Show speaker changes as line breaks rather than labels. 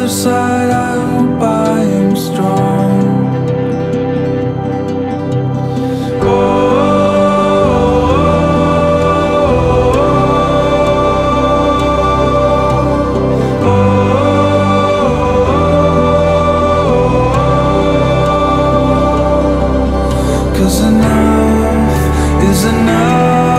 other side I will buy him strong Cause enough is enough